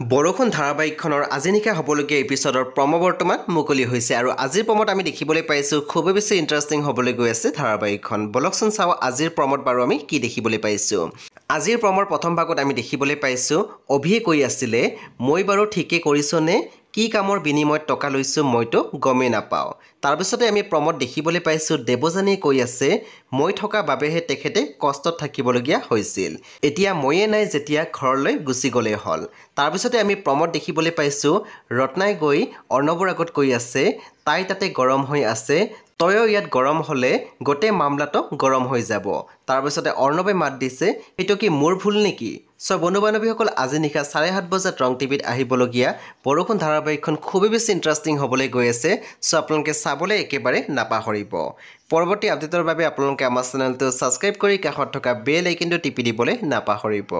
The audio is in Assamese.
বৰষুণ ধাৰাবাহিকখনৰ আজি নিশা হ'বলগীয়া এপিছডৰ প্ৰম বৰ্তমান মুকলি হৈছে আৰু আজিৰ প্ৰমত আমি দেখিবলৈ পাইছোঁ খুবেই বেছি ইণ্টাৰেষ্টিং হ'বলৈ গৈ আছে ধাৰাবাহিকখন। বলকচোন চাওঁ আজিৰ প্ৰমত বাৰু আমি কি দেখিবলৈ পাইছোঁ। আজিৰ প্ৰমৰ প্ৰথম ভাগত আমি দেখিবলৈ পাইছোঁ অভিয়ে কৈ আছিলে মই বাৰু ঠিকেই কৰিছোঁনে কি কামৰ বিনিময়ত টকা লৈছোঁ মইতো গমেই নাপাওঁ। তাৰপিছতে আমি প্ৰমত দেখিবলৈ পাইছোঁ দেৱযানীয়ে কৈ আছে মই থকা বাবেহে তেখেতে কষ্টত থাকিবলগীয়া হৈছিল। এতিয়া ময়ে নাই যেতিয়া ঘৰলৈ গুচি গ'লেই হ'ল। তাৰপিছতে আমি প্ৰমত দেখিবলৈ পাইছোঁ ৰত্নাই গৈ অৰ্ণৱৰ আগত কৈ আছে তাই তাতে গৰম হৈ আছে তয়ো ইয়াত গৰম হ'লে গোটেই মামলাটো গৰম হৈ যাব। তাৰপিছতে অৰ্ণৱে মাত দিছে এইটো কি মোৰ ভুল নেকি? চ' বন্ধু বান্ধৱীসকল আজি নিশা চাৰে সাত বজাত ৰং টিভিত আহিবলগীয়া বৰষুণ ধাৰাবাহিকখন খুবেই বেছি ইণ্টাৰেষ্টিং হ'বলৈ গৈ আছে চ' আপোনালোকে চাবলৈ একেবাৰে নাপাহৰিব। পৰৱৰ্তী আপডেটৰ বাবে আপোনালোকে আমাৰ চেনেলটো ছাবস্ক্ৰাইব কৰি কাষত থকা বেল আইকনটো টিপি দিবলৈ নাপাহৰিব।